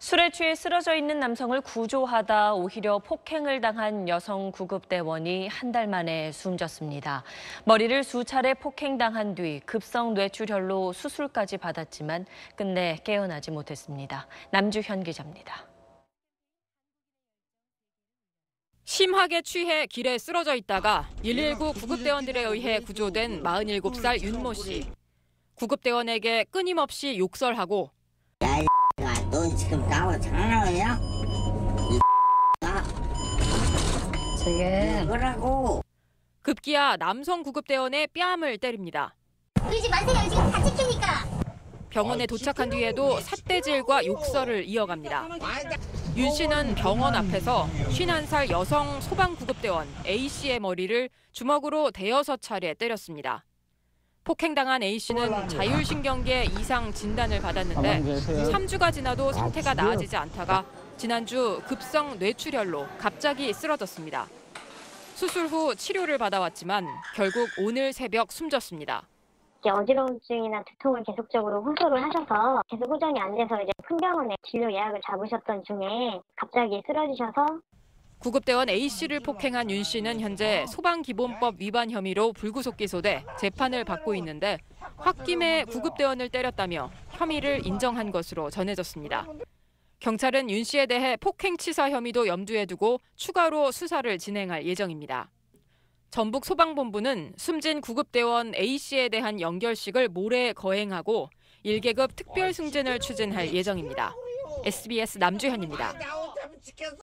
술에 취해 쓰러져 있는 남성을 구조하다 오히려 폭행을 당한 여성 구급대원이 한 달 만에 숨졌습니다. 머리를 수차례 폭행당한 뒤 급성 뇌출혈로 수술까지 받았지만 끝내 깨어나지 못했습니다. 남주현 기자입니다. 심하게 취해 길에 쓰러져 있다가 119 구급대원들에 의해 구조된 47살 윤모 씨. 구급대원에게 끊임없이 욕설하고 야, 넌 지금 나와? 이. 지금 뭐라고? 급기야 남성 구급대원의 뺨을 때립니다. 우리 집 만세가 지금 다 찍히니까. 병원에 도착한 뒤에도 삿대질과 욕설을 이어갑니다. 윤 씨는 병원 앞에서 51살 여성 소방구급대원 A씨의 머리를 주먹으로 대여섯 차례 때렸습니다. 폭행당한 A씨는 자율신경계 이상 진단을 받았는데 3주가 지나도 상태가 나아지지 않다가 지난주 급성 뇌출혈로 갑자기 쓰러졌습니다. 수술 후 치료를 받아왔지만 결국 오늘 새벽 숨졌습니다. 이제 어지러움증이나 두통을 계속적으로 호소를 하셔서 계속 호전이 안 돼서 이제 큰 병원에 진료 예약을 잡으셨던 중에 갑자기 쓰러지셔서 구급대원 A씨를 폭행한 윤 씨는 현재 소방기본법 위반 혐의로 불구속 기소돼 재판을 받고 있는데 홧김에 구급대원을 때렸다며 혐의를 인정한 것으로 전해졌습니다. 경찰은 윤 씨에 대해 폭행치사 혐의도 염두에 두고 추가로 수사를 진행할 예정입니다. 전북 소방본부는 숨진 구급대원 A씨에 대한 연결식을 모레 거행하고 1계급 특별 승진을 추진할 예정입니다. SBS 남주현입니다.